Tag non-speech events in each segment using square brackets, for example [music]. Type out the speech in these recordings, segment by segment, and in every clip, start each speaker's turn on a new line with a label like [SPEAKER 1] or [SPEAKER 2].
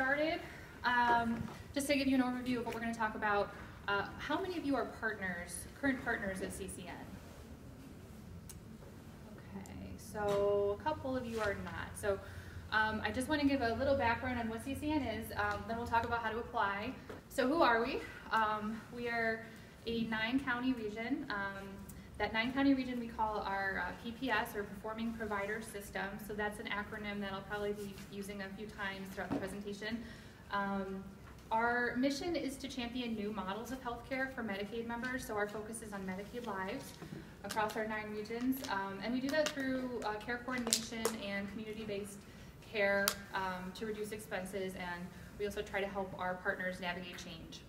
[SPEAKER 1] started, um, just to give you an overview of what we're going to talk about, uh, how many of you are partners, current partners at CCN? Okay, so a couple of you are not. So um, I just want to give a little background on what CCN is, um, then we'll talk about how to apply. So who are we? Um, we are a nine county region. That nine county region we call our uh, PPS or Performing Provider System. So that's an acronym that I'll probably be using a few times throughout the presentation. Um, our mission is to champion new models of healthcare for Medicaid members. So our focus is on Medicaid lives across our nine regions. Um, and we do that through uh, care coordination and community-based care um, to reduce expenses. And we also try to help our partners navigate change.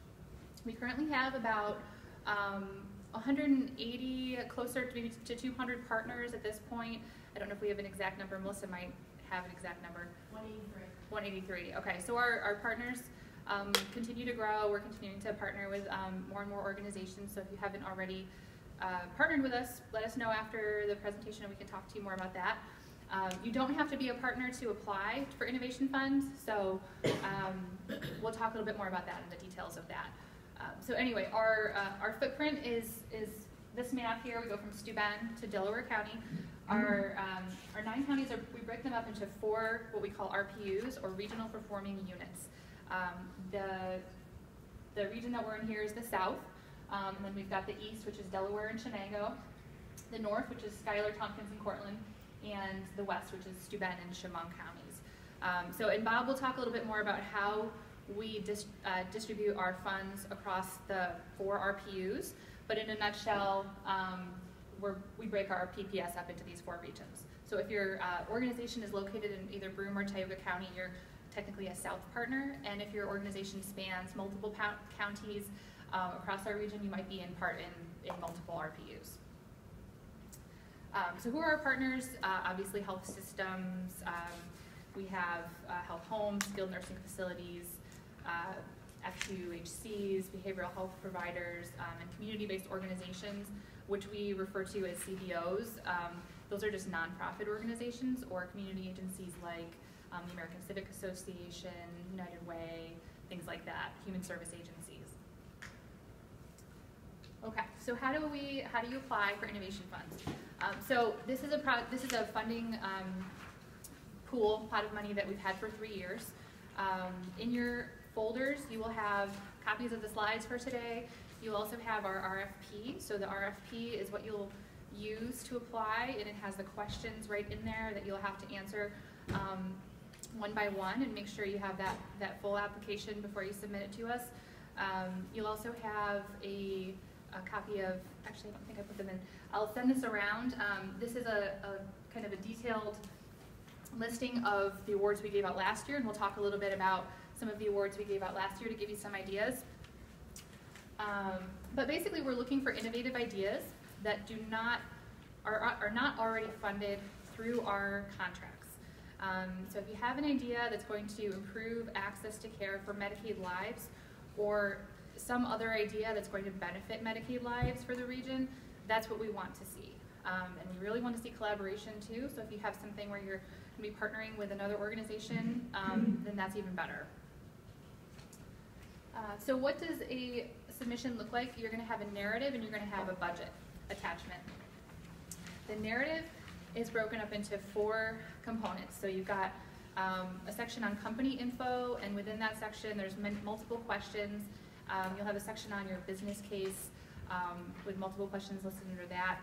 [SPEAKER 1] We currently have about um, 180, closer to maybe to 200 partners at this point. I don't know if we have an exact number. Melissa might have an exact number.
[SPEAKER 2] 183.
[SPEAKER 1] 183. Okay, so our, our partners um, continue to grow. We're continuing to partner with um, more and more organizations. So if you haven't already uh, partnered with us, let us know after the presentation and we can talk to you more about that. Um, you don't have to be a partner to apply for innovation funds, so um, we'll talk a little bit more about that and the details of that. Um, so anyway, our, uh, our footprint is, is this map here. We go from Steuben to Delaware County. Our, um, our nine counties, are, we break them up into four what we call RPUs, or Regional Performing Units. Um, the, the region that we're in here is the south, um, and then we've got the east, which is Delaware and Chenango, the north, which is Schuyler, Tompkins, and Cortland, and the west, which is Steuben and Chemung counties. Um, so, and Bob will talk a little bit more about how we dis uh, distribute our funds across the four RPUs, but in a nutshell, um, we break our PPS up into these four regions. So if your uh, organization is located in either Broome or Tioga County, you're technically a South partner, and if your organization spans multiple counties um, across our region, you might be in part in, in multiple RPUs. Um, so who are our partners? Uh, obviously health systems, um, we have uh, health homes, skilled nursing facilities, uh, FQHCs, behavioral health providers, um, and community-based organizations, which we refer to as CBOs. Um, those are just nonprofit organizations or community agencies like um, the American Civic Association, United Way, things like that, human service agencies. Okay, so how do we, how do you apply for innovation funds? Um, so this is a pro this is a funding um, pool pot of money that we've had for three years. Um, in your folders, you will have copies of the slides for today. You'll also have our RFP. So the RFP is what you'll use to apply, and it has the questions right in there that you'll have to answer um, one by one and make sure you have that, that full application before you submit it to us. Um, you'll also have a, a, copy of, actually I don't think I put them in, I'll send this around. Um, this is a, a kind of a detailed listing of the awards we gave out last year, and we'll talk a little bit about some of the awards we gave out last year to give you some ideas. Um, but basically, we're looking for innovative ideas that do not are, are not already funded through our contracts. Um, so if you have an idea that's going to improve access to care for Medicaid lives, or some other idea that's going to benefit Medicaid lives for the region, that's what we want to see. Um, and we really want to see collaboration too. So if you have something where you're going to be partnering with another organization, um, then that's even better. Uh, so what does a submission look like? You're going to have a narrative and you're going to have a budget attachment. The narrative is broken up into four components. So you've got um, a section on company info, and within that section, there's multiple questions. Um, you'll have a section on your business case um, with multiple questions listed under that.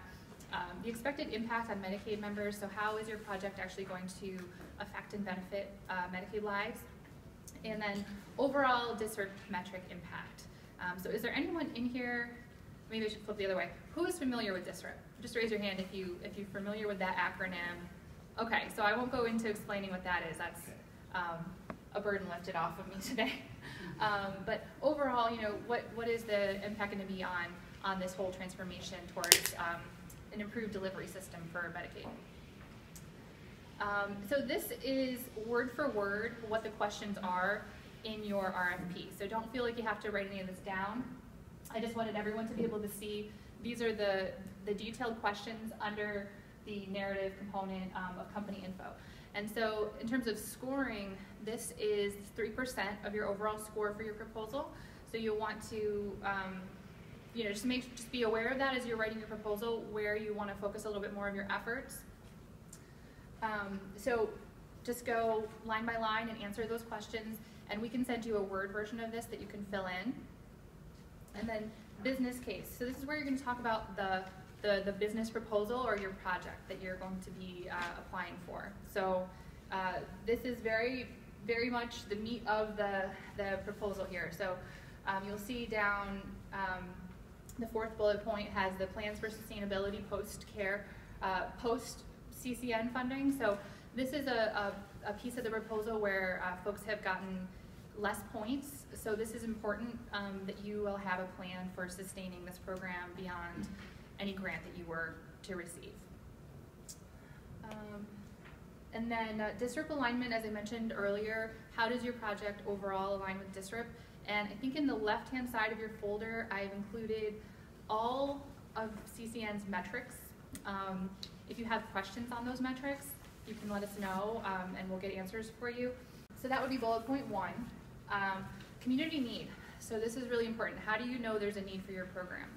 [SPEAKER 1] Um, the expected impact on Medicaid members, so how is your project actually going to affect and benefit uh, Medicaid lives? And then overall DSRIP metric impact. Um, so is there anyone in here, maybe I should flip the other way, who is familiar with DSRIP? Just raise your hand if, you, if you're familiar with that acronym. Okay, so I won't go into explaining what that is. That's um, a burden lifted off of me [laughs] today. Um, but overall, you know, what, what is the impact going to be on, on this whole transformation towards um, an improved delivery system for Medicaid? Um, so this is word for word what the questions are in your RFP. So don't feel like you have to write any of this down. I just wanted everyone to be able to see these are the, the detailed questions under the narrative component um, of company info. And so in terms of scoring, this is 3% of your overall score for your proposal. So you'll want to, um, you know, just make just be aware of that as you're writing your proposal, where you want to focus a little bit more of your efforts. Um, so just go line by line and answer those questions, and we can send you a Word version of this that you can fill in. And then business case. So this is where you're going to talk about the the, the business proposal or your project that you're going to be uh, applying for. So uh, this is very, very much the meat of the, the proposal here. So um, you'll see down um, the fourth bullet point has the plans for sustainability post-care, uh, post-CCN funding. So this is a, a, a, piece of the proposal where uh, folks have gotten less points. So this is important um, that you will have a plan for sustaining this program beyond any grant that you were to receive. Um, and then uh, DSRIP alignment, as I mentioned earlier, how does your project overall align with DSRIP? And I think in the left-hand side of your folder, I've included all of CCN's metrics. Um, if you have questions on those metrics, you can let us know um, and we'll get answers for you. So that would be bullet point one. Um, community need. So this is really important. How do you know there's a need for your program?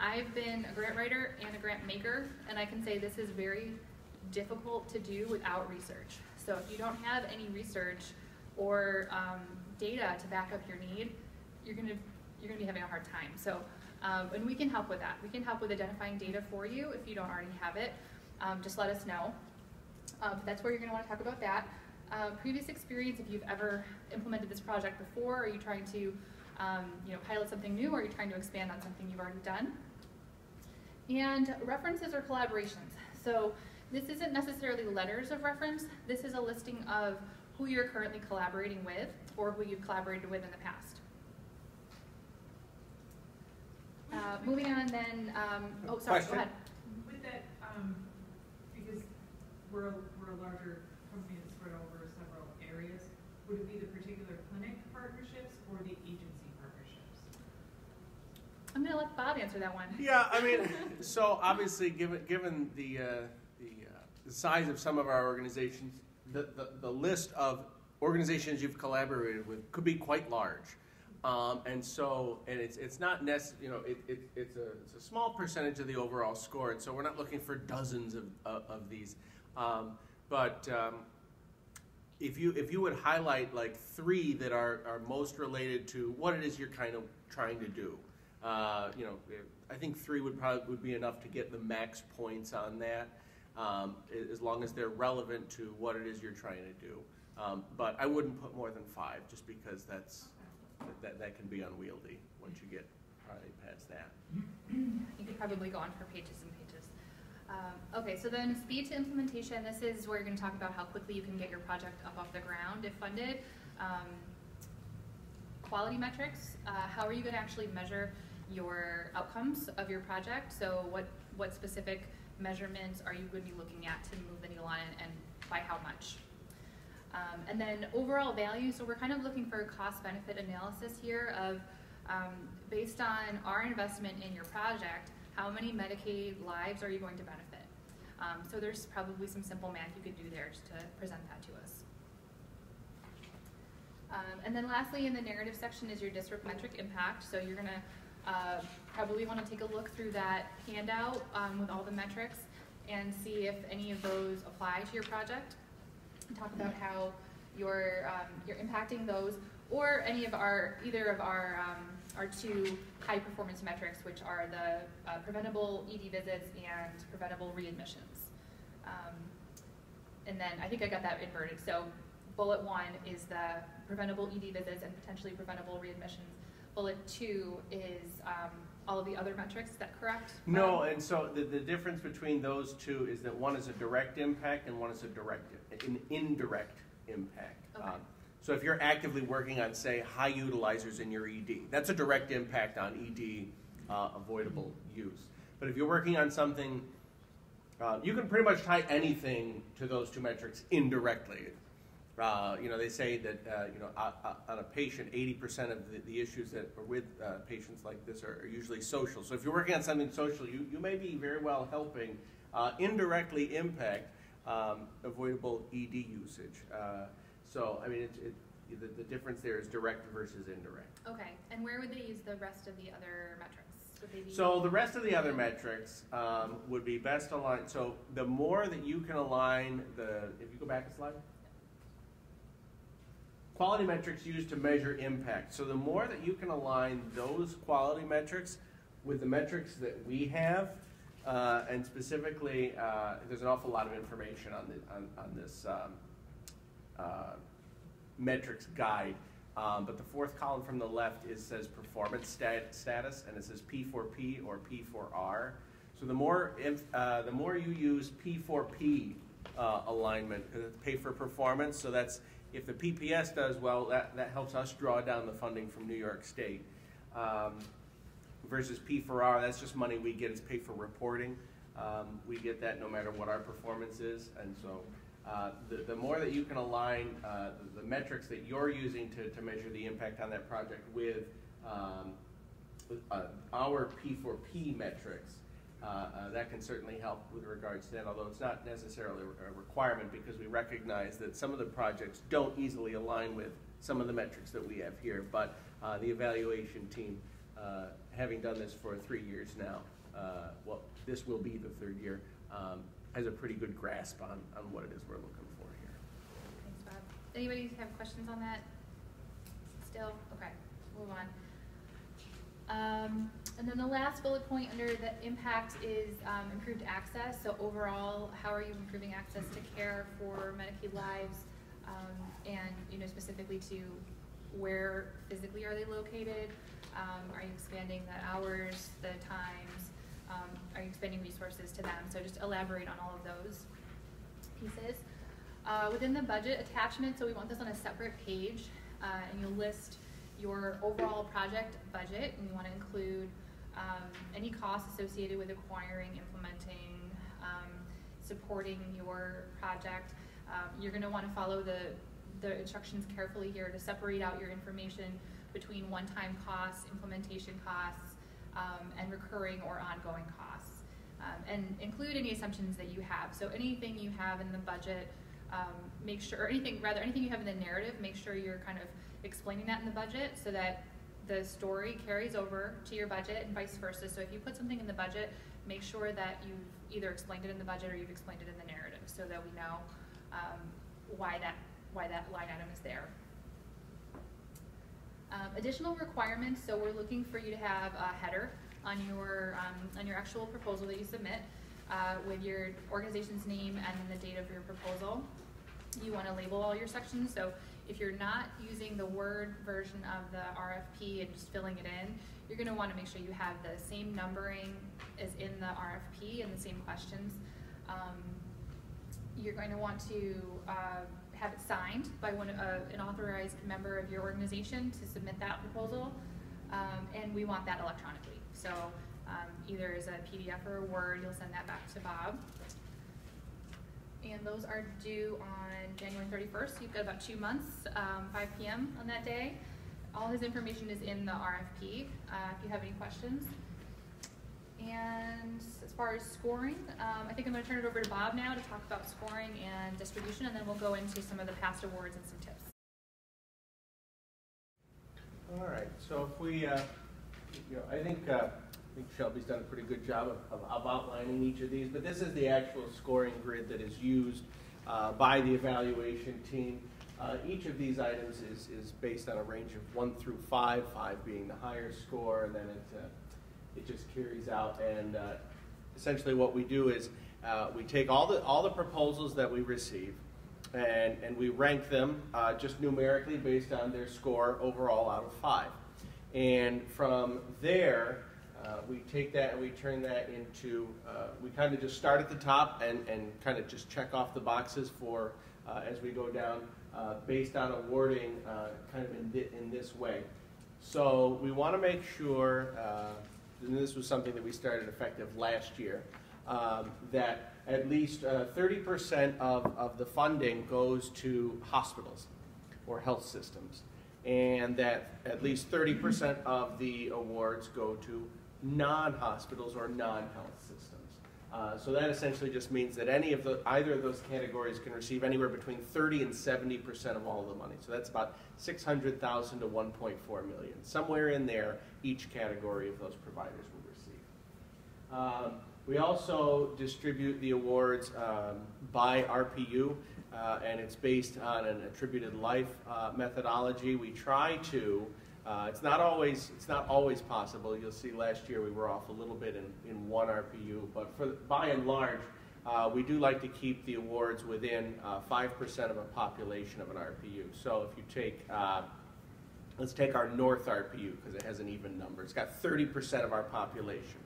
[SPEAKER 1] I've been a grant writer and a grant maker, and I can say this is very difficult to do without research. So if you don't have any research or um, data to back up your need, you're gonna you're gonna be having a hard time. So, um, and we can help with that. We can help with identifying data for you if you don't already have it. Um, just let us know. Um, that's where you're gonna want to talk about that. Uh, previous experience, if you've ever implemented this project before, are you trying to um, you know, pilot something new, or are you trying to expand on something you've already done? And references or collaborations. So this isn't necessarily letters of reference. This is a listing of who you're currently collaborating with or who you've collaborated with in the past. Uh, moving on then, um, oh, sorry,
[SPEAKER 2] Question?
[SPEAKER 1] go ahead.
[SPEAKER 3] With that, um, because we're, a- we're a larger company that's spread over several areas, would it be the particular clinic partnerships or the agency partnerships?
[SPEAKER 1] I'm gonna let Bob answer that one.
[SPEAKER 2] Yeah, I mean, [laughs] so obviously, given given the uh, the, uh, the size of some of our organizations, the, the the list of organizations you've collaborated with could be quite large. Um, and so, and it's it's not necessary, you know, it, it, it's a it's a small percentage of the overall score, and so we're not looking for dozens of of, of these. Um, but um, if you if you would highlight like three that are, are most related to what it is you're kind of trying to do, uh, you know, I think three would probably would be enough to get the max points on that, um, as long as they're relevant to what it is you're trying to do. Um, but I wouldn't put more than five, just because that's that that can be unwieldy once you get probably past that.
[SPEAKER 1] You could probably go on for pages and. Um, okay, so then speed to implementation. This is where you're going to talk about how quickly you can get your project up off the ground if funded. Um, quality metrics. Uh, how are you going to actually measure your outcomes of your project? So what what specific measurements are you going to be looking at to move the needle on and by how much? Um, and then overall value, so we're kind of looking for a cost benefit analysis here of um, based on our investment in your project, how many Medicaid lives are you going to benefit? Um, so there's probably some simple math you could do there just to present that to us. Um, and then lastly, in the narrative section is your DSRIP metric impact. So you're gonna uh, probably wanna take a look through that handout um, with all the metrics and see if any of those apply to your project and talk about how you're um, you're impacting those or any of our either of our um, our two high performance metrics, which are the uh, preventable ED visits and preventable readmissions. Um, and then I think I got that inverted. So bullet one is the preventable ED visits and potentially preventable readmissions. Bullet two is um, all of the other metrics. Is that correct?
[SPEAKER 2] No,
[SPEAKER 1] Um,
[SPEAKER 2] and so the, the difference between those two is that one is a direct impact and one is a direct, an indirect impact.
[SPEAKER 1] Okay.
[SPEAKER 2] Um, So if you're actively working on, say, high utilizers in your ED, that's a direct impact on ED uh, avoidable use. But if you're working on something, uh, you can pretty much tie anything to those two metrics indirectly. Uh, you know, they say that uh, you know on a patient, 80% of the, the issues that are with uh, patients like this are, are usually social. So if you're working on something social, you, you may be very well helping uh, indirectly impact um, avoidable ED usage. So, I mean, it, it, the, the difference there is direct versus indirect.
[SPEAKER 1] Okay, and where would they use the rest of the other metrics? Would they be?
[SPEAKER 2] So the rest of the other metrics um, would be best aligned. So the more that you can align the, if you go back a slide. Quality metrics used to measure impact. So the more that you can align those quality metrics with the metrics that we have, uh, and specifically, uh, there's an awful lot of information on, the, on, on this um, uh, metrics guide. Um, but the fourth column from the left is says performance stat, status, and it says P4P or P4R. So the more if, uh, the more you use P4P uh, alignment, uh, pay for performance. So that's if the PPS does well, that, that helps us draw down the funding from New York State. Um, versus P4R, that's just money we get as pay for reporting. Um, we get that no matter what our performance is, and so uh, the, the more that you can align uh, the, the, metrics that you're using to, to measure the impact on that project with, um, with uh, our P4P metrics, uh, uh, that can certainly help with regards to that, although it's not necessarily a requirement because we recognize that some of the projects don't easily align with some of the metrics that we have here, but the evaluation team, having done this for three years now, well, this will be the third year, um, has a pretty good grasp on, on what it is we're looking for here.
[SPEAKER 1] Thanks, Bob. Anybody have questions on that? Still? Okay, move on. Um, and then the last bullet point under the impact is um, improved access. So overall, how are you improving access to care for Medicaid lives? Um, and you know specifically to where physically are they located? Um, are you expanding the hours, the times? Um, are you expending resources to them? So just elaborate on all of those pieces. Uh, within the budget attachment, so we want this on a separate page, uh, and you'll list your overall project budget, and you want to include um, any costs associated with acquiring, implementing, um, supporting your project. Um, you're going to want to follow the, the instructions carefully here to separate out your information between one-time costs, implementation costs, um, and recurring or ongoing costs. Um, and include any assumptions that you have. So anything you have in the budget, um, make sure, or anything, rather, anything you have in the narrative, make sure you're kind of explaining that in the budget so that the story carries over to your budget and vice versa. So if you put something in the budget, make sure that you've either explained it in the budget or you've explained it in the narrative so that we know um, why that why that line item is there. Um, additional requirements, so we're looking for you to have a header on your, um, on your actual proposal that you submit uh, with your organization's name and the date of your proposal. You want to label all your sections, so if you're not using the Word version of the RFP and just filling it in, you're going to want to make sure you have the same numbering as in the RFP and the same questions. Um, you're going to want to uh, have it signed by one, uh, an authorized member of your organization to submit that proposal, um, and we want that electronically. So um, either as a PDF or a Word, you'll send that back to Bob. And those are due on January 31st. You've got about two months, um, 5 p.m. on that day. All his information is in the RFP. Uh, if you have any questions. And as far as scoring, um, I think I'm going to turn it over to Bob now to talk about scoring and distribution, and then we'll go into some of the past awards and some tips.
[SPEAKER 2] All right. So if we, uh, you know, I think uh, I think Shelby's done a pretty good job of, of, outlining each of these, but this is the actual scoring grid that is used uh, by the evaluation team. Uh, each of these items is, is based on a range of one through five, five being the higher score, and then it it just carries out. And uh, essentially, what we do is uh, we take all the all the proposals that we receive, and and we rank them uh, just numerically based on their score overall out of five. And from there, uh, we take that and we turn that into, uh, we kind of just start at the top and, and kind of just check off the boxes for uh, as we go down based on awarding kind of in, in this way. So we want to make sure and this was something that we started effective last year, um, that at least uh, 30% of, of the funding goes to hospitals or health systems, and that at least 30% of the awards go to non hospitals or non health systems. Uh, so that essentially just means that any of the, either of those categories can receive anywhere between 30 and 70% of all the money. So that's about 600,000 to 1.4 million. Somewhere in there, each category of those providers will receive. Um, we also distribute the awards um, by RPU, uh, and it's based on an attributed life uh, methodology. We try to uh, it's not always it's not always possible. You'll see last year we were off a little bit in, in one RPU, but for by and large, uh, we do like to keep the awards within uh, five percent of a population of an RPU. So if you take uh, let's take our North RPU because it has an even number. It's got 30 percent of our population.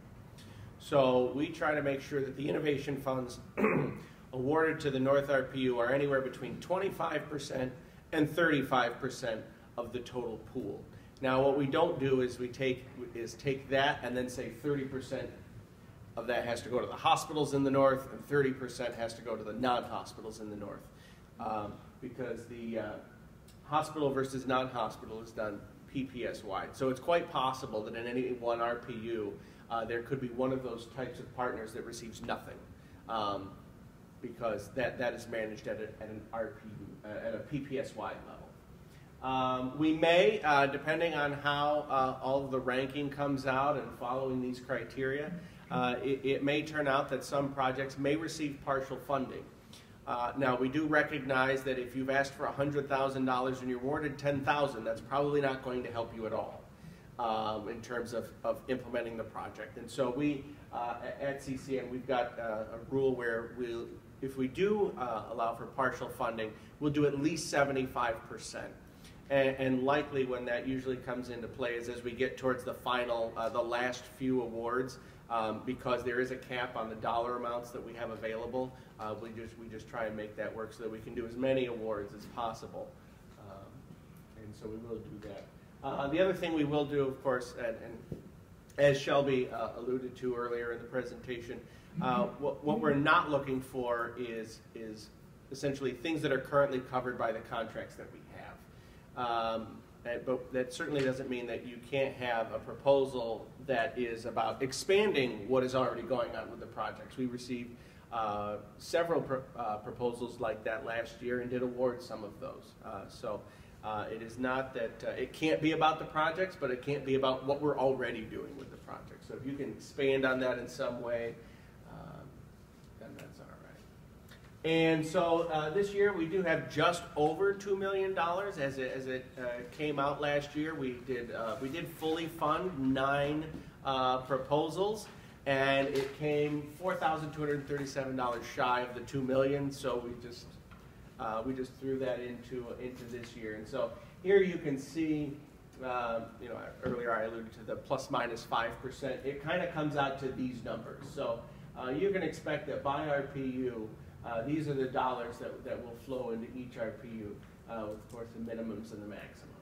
[SPEAKER 2] So we try to make sure that the innovation funds [clears throat] awarded to the North RPU are anywhere between 25 percent and 35 percent of the total pool. Now, what we don't do is we take is take that and then say 30% of that has to go to the hospitals in the north, and 30% has to go to the non-hospitals in the north, um, because the uh, hospital versus non-hospital is done PPS wide. So it's quite possible that in any one RPU, uh, there could be one of those types of partners that receives nothing, um, because that, that is managed at, a, at an RPU uh, at a PPS wide level. Um, we may, uh, depending on how uh, all of the ranking comes out and following these criteria, uh, it, it, may turn out that some projects may receive partial funding. Uh, now, we do recognize that if you've asked for $100,000 and you're awarded 10000 that's probably not going to help you at all um, in terms of, of implementing the project. And so we, uh, at CCN, we've got uh, a rule where we'll, if we do allow for partial funding, we'll do at least 75 percent. And, and, likely when that usually comes into play is as we get towards the final, uh, the last few awards, um, because there is a cap on the dollar amounts that we have available. Uh, we just we just try and make that work so that we can do as many awards as possible, um, and so we will do that. Uh, the other thing we will do, of course, and, and as Shelby uh, alluded to earlier in the presentation, uh, what, what we're not looking for is is essentially things that are currently covered by the contracts that we um, but that certainly doesn't mean that you can't have a proposal that is about expanding what is already going on with the projects. We received uh, several uh, proposals like that last year and did award some of those. Uh, so uh, it is not that uh, it can't be about the projects, but it can't be about what we're already doing with the project. So if you can expand on that in some way, And so uh, this year we do have just over two million dollars as it, as it uh, came out last year. We did uh, we did fully fund nine uh, proposals, and it came four thousand two hundred thirty-seven dollars shy of the two million. So we just uh, we just threw that into into this year. And so here you can see. Um, you know, earlier I alluded to the plus minus minus five percent. It kind of comes out to these numbers. So uh, you can expect that by RPU, uh, these are the dollars that, that will flow into each RPU, uh, of course, the minimums and the maximums.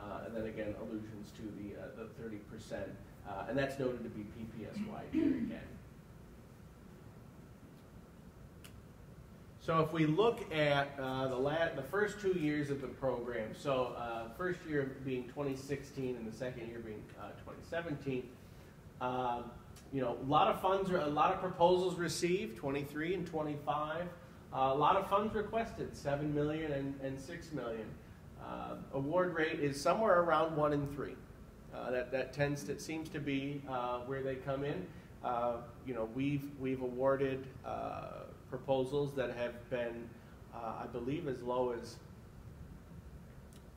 [SPEAKER 2] Uh, and then again, allusions to the, uh, the 30%, uh, and that's noted to be PPS wide here again. So if we look at the, the first two years of the program, so first year being 2016 and the second year being uh, 2017, um, you know, a lot of funds, a lot of proposals received, 23 and 25. Uh, a lot of funds requested, 7 million and, and 6 million. Uh, award rate is somewhere around 1 in 3. Uh, that, that tends to, seems to be uh, where they come in. Uh, you know, we've, we've awarded uh, proposals that have been, I believe, as low as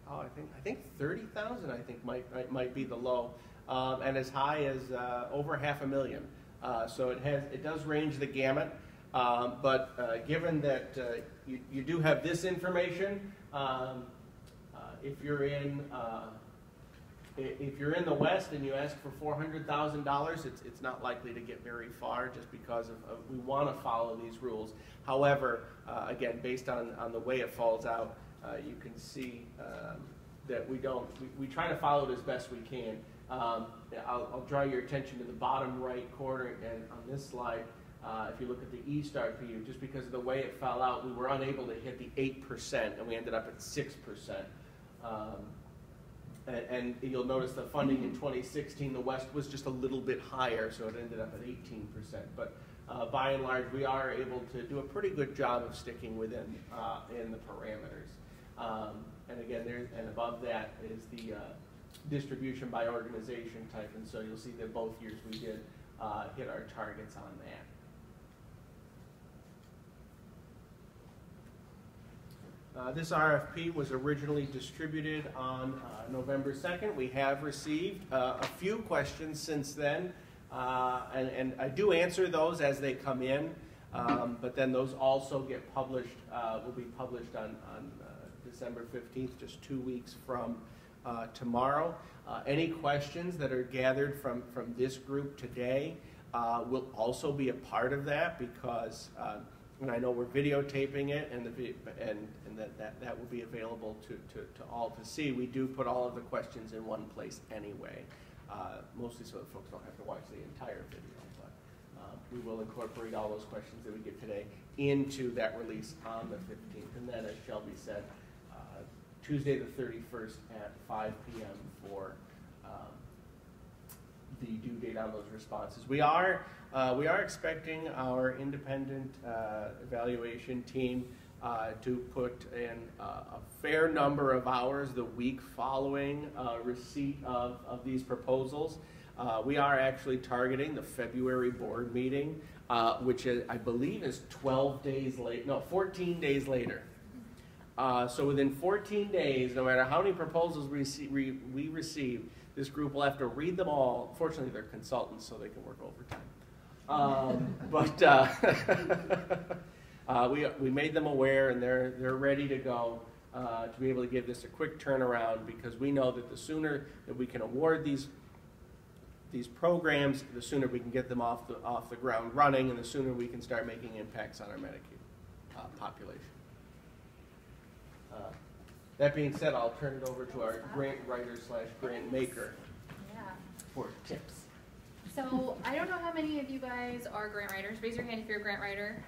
[SPEAKER 2] oh, I think I think thirty thousand. I think might, might might be the low um, and as high as uh, over half a million. Uh, so it has it does range the gamut. Um, but uh, given that uh, you, you do have this information, um, uh, if you're in uh, if you're in the West and you ask for four hundred thousand dollars, it's it's not likely to get very far, just because of, of we want to follow these rules. However, again, based on on the way it falls out, you can see um, that we don't we, we try to follow it as best we can. Um, I'll, I'll, draw your attention to the bottom right corner and on this slide. Uh, if you look at the East RPU, just because of the way it fell out, we were unable to hit the 8%, and we ended up at 6%. Um, and, and, you'll notice the funding in 2016, the West was just a little bit higher, so it ended up at 18%. But uh, by and large, we are able to do a pretty good job of sticking within uh, in the parameters. Um, and again, there and above that is the uh, distribution by organization type, and so you'll see that both years we did uh, hit our targets on that. Uh, This RFP was originally distributed on uh, November 2nd. We have received uh, a few questions since then, uh, and and I do answer those as they come in, um, but then those also get published, uh, will be published on on December 15th, just two weeks from uh, tomorrow. Uh, Any questions that are gathered from from this group today uh, will also be a part of that because uh, and I know we're videotaping it, and the and and that, that that will be available to, to, to all to see. We do put all of the questions in one place anyway, uh, mostly so that folks don't have to watch the entire video. But um, we will incorporate all those questions that we get today into that release on the 15th, and then, as Shelby said, Tuesday the 31st at 5 p.m. for. Um, the due date on those responses. We are, uh, we are expecting our independent uh, evaluation team uh, to put in a fair number of hours the week following uh, receipt of, of these proposals. Uh, we are actually targeting the February board meeting, uh, which is, I believe is 12 days late, no, 14 days later. Uh, so within 14 days, no matter how many proposals we, we, we receive, this group will have to read them all. Fortunately, they're consultants, so they can work overtime. Um, [laughs] but uh, [laughs] uh, we, we made them aware, and they're, they're ready to go uh, to be able to give this a quick turnaround because we know that the sooner that we can award these these programs, the sooner we can get them off the, off the ground running, and the sooner we can start making impacts on our Medicaid uh, population. That being said, I'll turn it over to our grant writer slash grant maker
[SPEAKER 1] Yeah.
[SPEAKER 2] for tips.
[SPEAKER 1] So I don't know how many of you guys are grant writers. Raise your hand if you're a grant writer.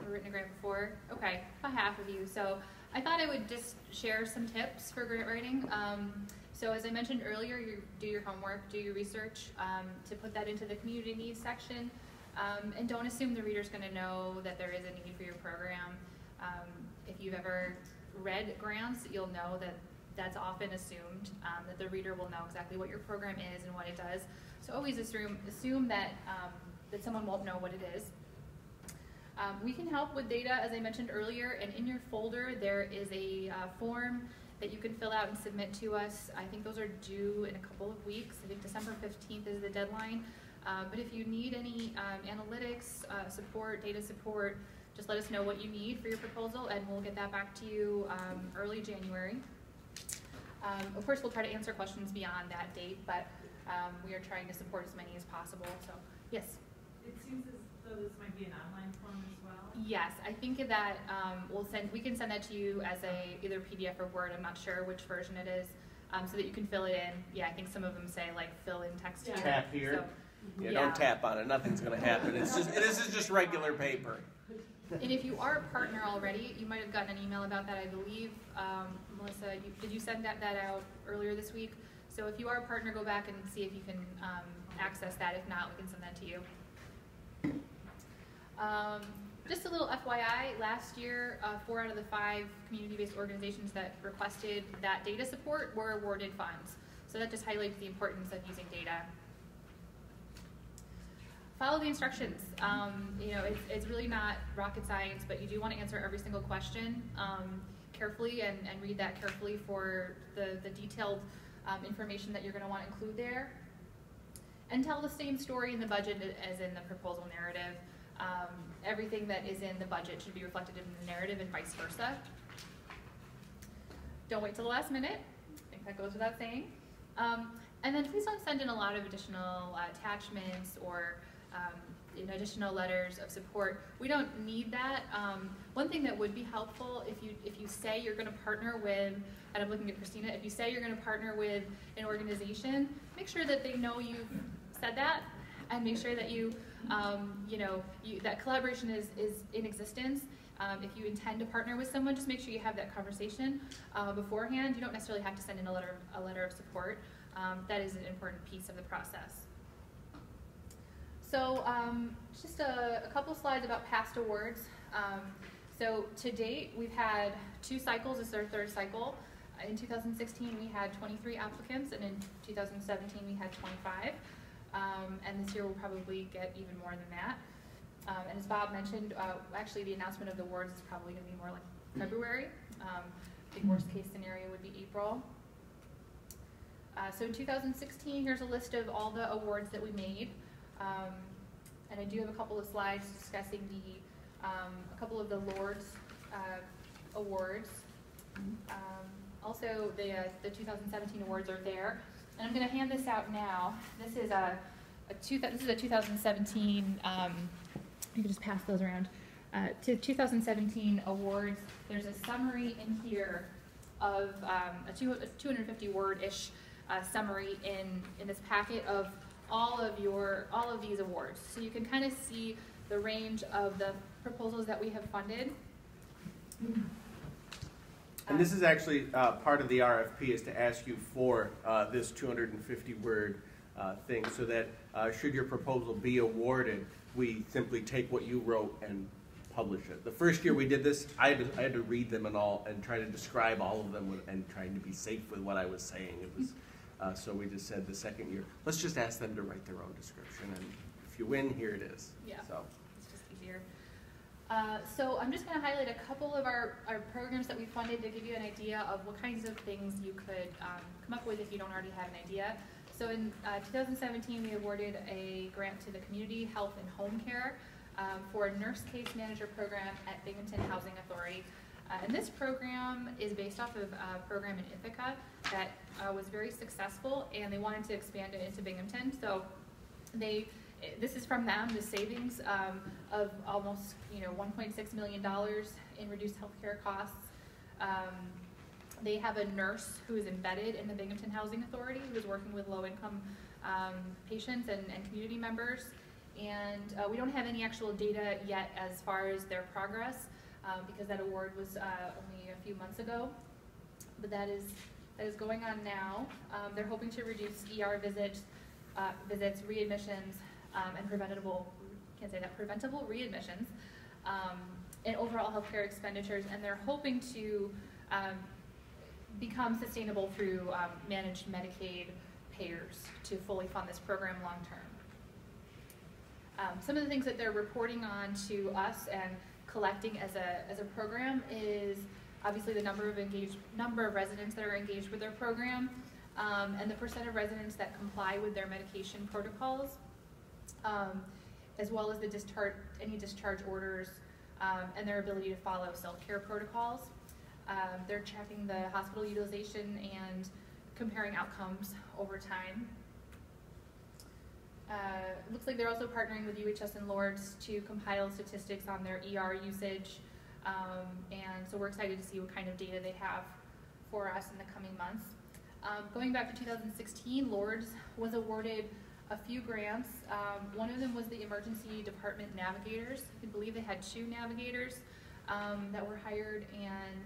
[SPEAKER 1] Ever written a grant before? Okay, about half of you. So I thought I would just share some tips for grant writing. Um, so as I mentioned earlier, you do your homework, do your research um, to put that into the community needs section, um, and don't assume the reader's going to know that there is a need for your program. Um, if you've ever read grants, you'll know that that's often assumed um, that the reader will know exactly what your program is and what it does. So always assume assume that um, that someone won't know what it is. Um, we can help with data, as I mentioned earlier, and in your folder there is a uh, form that you can fill out and submit to us. I think those are due in a couple of weeks. I think December 15th is the deadline. Uh, but if you need any um, analytics uh, support, data support, just let us know what you need for your proposal and we'll get that back to you um, early January. Um, of course, we'll try to answer questions beyond that date, but um, we are trying to support as many as possible. So, yes.
[SPEAKER 3] It seems as though this might be an online form as well.
[SPEAKER 1] Yes, I think that um, we'll send. We can send that to you as a either PDF or Word. I'm not sure which version it is, um, so that you can fill it in. Yeah, I think some of them say like fill in text
[SPEAKER 3] Yeah.
[SPEAKER 1] here.
[SPEAKER 2] Tap here.
[SPEAKER 1] So,
[SPEAKER 2] Yeah,
[SPEAKER 1] Yeah.
[SPEAKER 2] don't tap on it. Nothing's going to happen. It's just this is just regular paper.
[SPEAKER 1] And if you are a partner already, you might have gotten an email about that. I believe um, Melissa, you, did you send that that out earlier this week? So if you are a partner, go back and see if you can um, access that. If not, we can send that to you. Um, just a little FYI, last year, uh, four out of the five community-based organizations that requested that data support were awarded funds. So that just highlights the importance of using data. Follow the instructions. Um, you know, it's, it's really not rocket science, but you do want to answer every single question um, carefully and, and read that carefully for the, the detailed um, information that you're going to want to include there. And tell the same story in the budget as in the proposal narrative. Um, everything that is in the budget should be reflected in the narrative and vice versa. Don't wait till the last minute. I think that goes without saying. Um, and then please don't send in a lot of additional uh, attachments or um, you know, additional letters of support. We don't need that. Um, one thing that would be helpful if you if you say you're going to partner with, and I'm looking at Christina, if you say you're going to partner with an organization, make sure that they know you've said that, and make sure that you um, you know you, that collaboration is is in existence. Um, if you intend to partner with someone, just make sure you have that conversation uh, beforehand. You don't necessarily have to send in a letter a letter of support. Um, that is an important piece of the process. So, um, just a, a couple slides about past awards. Um, so to date, we've had two cycles. This is our third cycle. Uh, In 2016, we had 23 applicants, and in 2017, we had 25. Um, and this year, we'll probably get even more than that. Um, and as Bob mentioned, uh, actually, the announcement of the awards is probably going to be more like February. Um, the worst case scenario would be April. Uh, so in 2016, here's a list of all the awards that we made. Um, and I do have a couple of slides discussing the, um, a couple of the Lord's, uh, awards. Um, also, the, uh, the 2017 awards are there. And I'm gonna hand this out now. This is a, a two, this is a 2017, um, you can just pass those around. Uh, to 2017 awards, there's a summary in here of, um, a two, a 250 word-ish, uh, summary in, in this packet of all of your, all of these awards. So you can kind of see the range of the proposals that we have funded.
[SPEAKER 2] And this is actually, uh, part of the RFP is to ask you for, uh, this two hundred and fifty word, uh, thing, so that, uh, should your proposal be awarded, we simply take what you wrote and publish it. The first year we did this, I had to, I had to read them and all, and try to describe all of them and trying to be safe with what I was saying. It was, uh, so we just said the second year, let's just ask them to write their own description, and if you win, here it is.
[SPEAKER 1] Yeah.
[SPEAKER 2] So,
[SPEAKER 1] It's just easier. Uh, so I'm just gonna highlight a couple of our, our programs that we funded to give you an idea of what kinds of things you could, um, come up with if you don't already have an idea. So in, uh, 2017, we awarded a grant to the Community Health and Home Care, um, for a nurse case manager program at Binghamton Housing Authority. Uh, and this program is based off of a program in Ithaca that, uh, was very successful, and they wanted to expand it into Binghamton. So they, this is from them, the savings um, of almost, you know, $1.6 million in reduced healthcare costs. Um, They have a nurse who is embedded in the Binghamton Housing Authority, who is working with low-income um, patients and, and community members. And uh, we don't have any actual data yet as far as their progress, um, because that award was uh, only a few months ago. But that is, that is going on now. Um, They're hoping to reduce ER visits, uh, visits, readmissions, um, and preventable, can't say that, preventable readmissions, um, and overall healthcare expenditures, and they're hoping to, um, become sustainable through, um, managed Medicaid payers to fully fund this program long-term. Um, some of the things that they're reporting on to us and collecting as a, as a program is obviously the number of engaged, number of residents that are engaged with their program, um, and the percent of residents that comply with their medication protocols, um, as well as the discharge, any discharge orders, um, and their ability to follow self-care protocols. Um, they're checking the hospital utilization and comparing outcomes over time. Uh, looks like they're also partnering with UHS and Lourdes to compile statistics on their ER usage. Um, and so we're excited to see what kind of data they have for us in the coming months. Um, going back to 2016, Lourdes was awarded a few grants. Um, one of them was the Emergency Department Navigators. I believe they had two navigators um, that were hired, and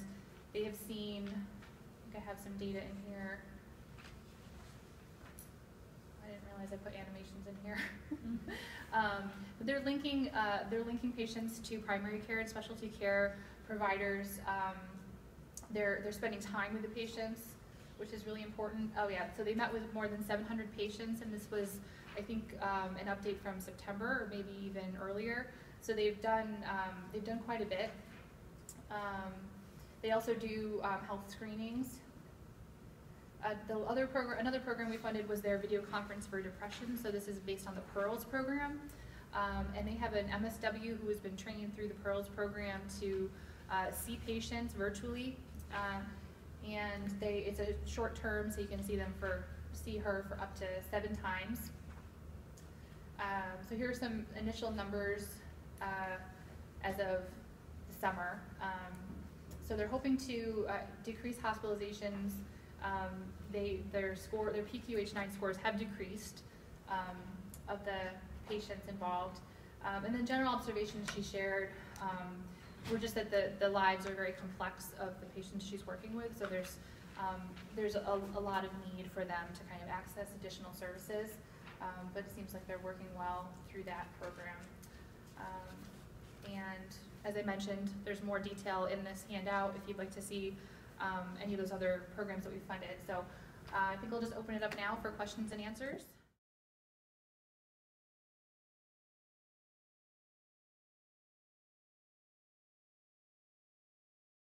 [SPEAKER 1] they have seen, I think I have some data in here. I didn't realize I put animations in here. [laughs] um, but they're linking uh, they're linking patients to primary care and specialty care providers. Um, they're they're spending time with the patients, which is really important. Oh yeah, so they met with more than 700 patients, and this was I think um, an update from September or maybe even earlier. So they've done um, they've done quite a bit. Um, they also do um, health screenings uh, the other program, another program we funded was their video conference for depression. So this is based on the Pearls program, um, and they have an MSW who has been trained through the Pearls program to uh, see patients virtually, uh, and they it's a short term, so you can see them for see her for up to seven times. Um, so here are some initial numbers uh, as of the summer. Um, so they're hoping to uh, decrease hospitalizations um, they, their score, their PQH9 scores have decreased um, of the patients involved. Um, and the general observations she shared um, were just that the, the lives are very complex of the patients she's working with. So there's, um, there's a, a, lot of need for them to kind of access additional services. um, but it seems like they're working well through that program. And as I mentioned, there's more detail in this handout if you'd like to see um, any of those other programs that we funded. So uh, I think we'll just open it up now for questions and answers.